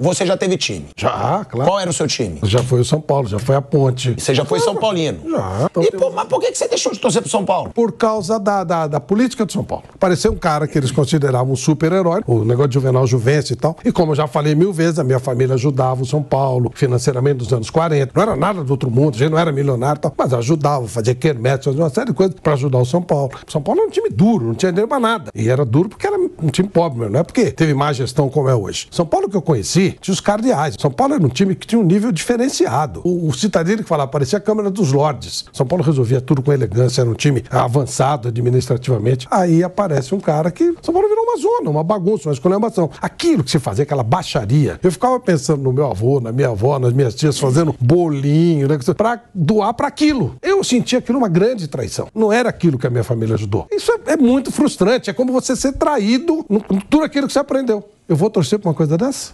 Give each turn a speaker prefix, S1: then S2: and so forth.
S1: Você já teve time?
S2: Já, claro.
S1: Qual era o seu time?
S2: Já foi o São Paulo, já foi a Ponte.
S1: Você já foi São Paulino?
S2: Já. Então
S1: E, pô, mas por que você deixou de torcer pro São Paulo?
S2: Por causa da, da, da política do São Paulo. Pareceu um cara que eles consideravam um super-herói, o negócio de Juvenal Juvencio e tal. E como eu já falei mil vezes, a minha família ajudava o São Paulo financeiramente nos anos 40. Não era nada do outro mundo, a gente não era milionário e tal, mas ajudava, fazia quermesse, fazia uma série de coisas para ajudar o São Paulo. O São Paulo era um time duro, não tinha dinheiro pra nada. E era duro porque era um time pobre não é porque teve má gestão como é hoje. São Paulo que eu conheci tinha os cardeais. São Paulo era um time que tinha um nível diferenciado. O, o Citadini que falava, parecia a Câmara dos Lordes. São Paulo resolvia tudo com elegância, era um time avançado administrativamente. Aí aparece um cara que São Paulo virou uma zona, uma bagunça, uma esculhambação. Aquilo que se fazia, aquela baixaria. Eu ficava pensando no meu avô, na minha avó, nas minhas tias, fazendo bolinho, né, pra doar para aquilo. Eu sentia aquilo uma grande traição. Não era aquilo que a minha família ajudou. Isso é, é muito frustrante. É como você ser traído no, tudo aquilo que você aprendeu. Eu vou torcer pra uma coisa dessa?